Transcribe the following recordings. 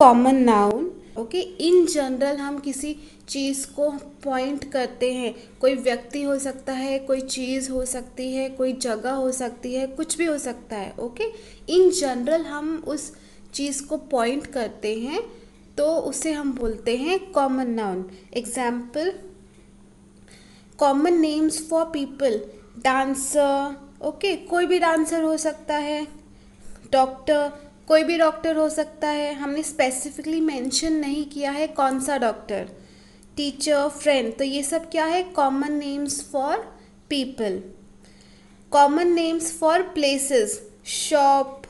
Common noun okay in general हम किसी चीज़ को पॉइंट करते हैं। कोई व्यक्ति हो सकता है, कोई चीज़ हो सकती है, कोई जगह हो सकती है, कुछ भी हो सकता है ओके इन जनरल हम उस चीज़ को पॉइंट करते हैं तो उसे हम बोलते हैं common noun example common names for people dancer okay कोई भी डांसर हो सकता है। डॉक्टर कोई भी डॉक्टर हो सकता है। हमने स्पेसिफिकली मेंशन नहीं किया है कौन सा डॉक्टर टीचर फ्रेंड तो ये सब क्या है? Common names for people common names for places shop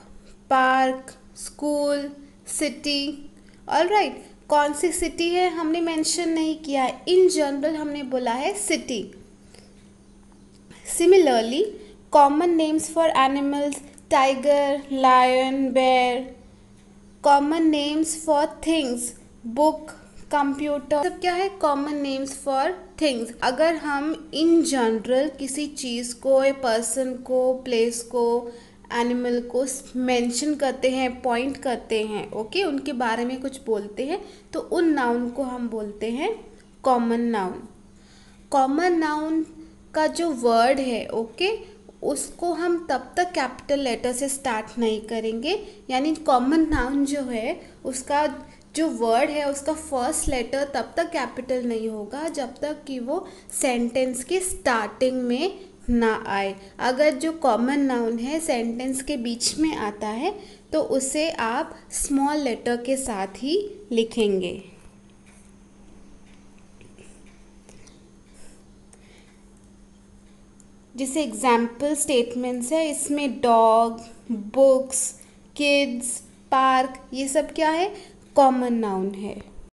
park school city all right कौन सी सिटी है? हमने मेंशन नहीं किया है। इन जनरल हमने बोला है city similarly common names for animals tiger lion bear common names for things book computer सब क्या है कॉमन नेम्स फॉर थिंग्स अगर हम इन जनरल किसी चीज़ को ए पर्सन को प्लेस को एनिमल को मेंशन करते हैं पॉइंट करते हैं ओके okay? उनके बारे में कुछ बोलते हैं तो उन नाउन को हम बोलते हैं कॉमन नाउन कॉमन नाउन का जो वर्ड है ओके okay? उसको हम तब तक कैपिटल लेटर से स्टार्ट नहीं करेंगे। यानी कॉमन नाउन जो है, उसका जो वर्ड है, उसका फ़र्स्ट लेटर तब तक कैपिटल नहीं होगा, जब तक कि वो सेंटेंस के स्टार्टिंग में ना आए। अगर जो कॉमन नाउन है सेंटेंस के बीच में आता है तो उसे आप स्मॉल लेटर के साथ ही लिखेंगे। जैसे एग्ज़ाम्पल स्टेटमेंट्स है, इसमें डॉग बुक्स किड्स पार्क ये सब क्या है? कॉमन नाउन है।